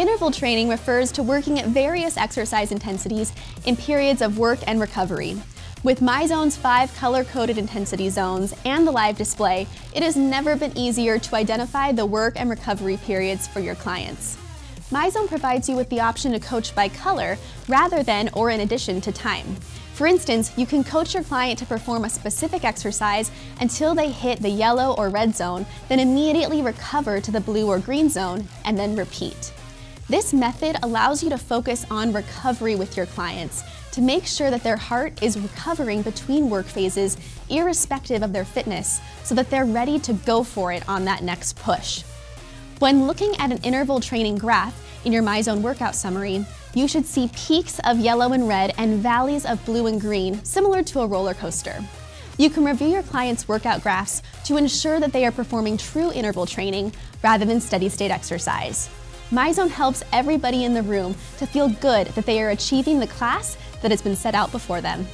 Interval training refers to working at various exercise intensities in periods of work and recovery. With MyZone's five color-coded intensity zones and the live display, it has never been easier to identify the work and recovery periods for your clients. MyZone provides you with the option to coach by color rather than or in addition to time. For instance, you can coach your client to perform a specific exercise until they hit the yellow or red zone, then immediately recover to the blue or green zone, and then repeat. This method allows you to focus on recovery with your clients to make sure that their heart is recovering between work phases, irrespective of their fitness, so that they're ready to go for it on that next push. When looking at an interval training graph in your MyZone workout summary, you should see peaks of yellow and red and valleys of blue and green, similar to a roller coaster. You can review your client's workout graphs to ensure that they are performing true interval training rather than steady state exercise. MyZone helps everybody in the room to feel good that they are achieving the class that has been set out before them.